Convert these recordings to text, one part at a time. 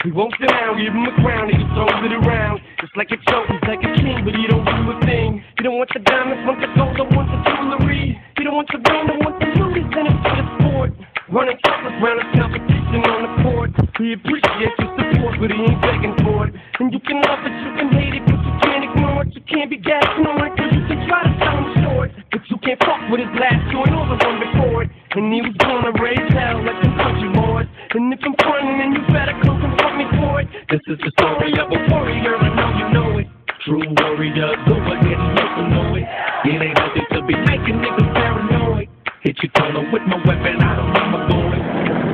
He won't sit down, give him a crown, he just throws it around. Just like a joke, he's like a king, but he don't do a thing. He don't want the diamonds, want the gold, don't want the jewelry. He don't want the gold, don't want the jewelry, send him to the sport. Running countless round of competition on the court. He appreciates your support, but he ain't begging for it. And you can love it, you can hate it, but you can't ignore it. You can't be gassing on it, cause you can try to sell him short. But you can't fuck with his last joint or the one before it. And he was gonna raise hell like some country boys. And if I'm frontin', then you better come This is the story of a warrior, I know you know it. True warrior, go ahead and let them know it. It ain't nothing to be making niggas paranoid. Hit your corner with my weapon, I don't know my going.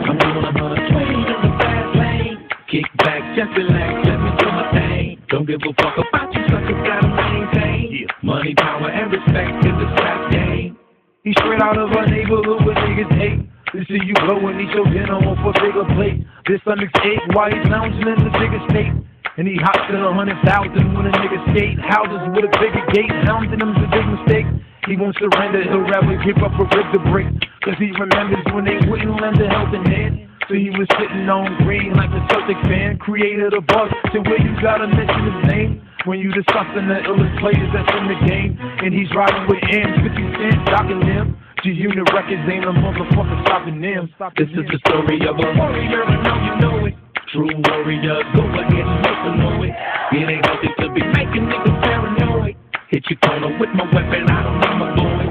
I'm doing a twenty in the fast lane. Kick back, just relax, let me do my thing. Don't give a fuck about you, suckers gotta maintain. Money, power, and respect in this rap game. He straight out of a neighborhood where niggas hate. They see you blow and eat your dinner off a bigger plate. This stomach's ache while he's lounging in the bigger state. And he hops in a hundred thousand when a nigga skate. Houses with a bigger gate, hounding him's a big mistake. He won't surrender, he'll rather give up a rib to break. Cause he remembers when they wouldn't lend a helping hand. So he was sitting on green like a Celtic fan. Created a buzz to where you gotta mention his name. When you discussing the illest players that's in the game. And he's riding with M, 50 Cent, docking them. G-Unit Records ain't a motherfucker stopping them. This is the story of a warrior, I know you know it. True warrior, go ahead and make them know it. It ain't healthy to be making niggas paranoid. Hit your corner with my weapon, I don't know my going.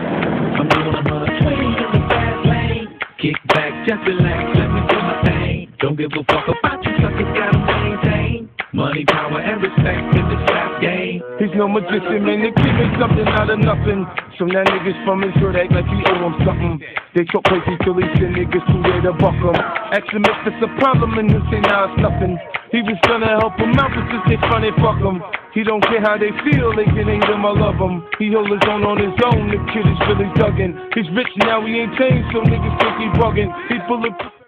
I'm doing a hundred twenty in the fast lane. Kick back, just relax, let me do my thing. Don't give a fuck about you, suckers gotta maintain. Money, power, and respect in this rap game. He's no magician, man. The kid made something out of nothing. Some that niggas from his hood act like he owe him something. They talk crazy till he send niggas to where to buck him. Ask him if it's a problem and he'll say nah, it's nothing. He was gonna help him out, but since they funny, fuck him. He don't care how they feel, they can hate him or love him. He hold his own on his own, the kid is really thuggin'. He's rich now, he ain't changed, so niggas think he buggin'. He bulletproof.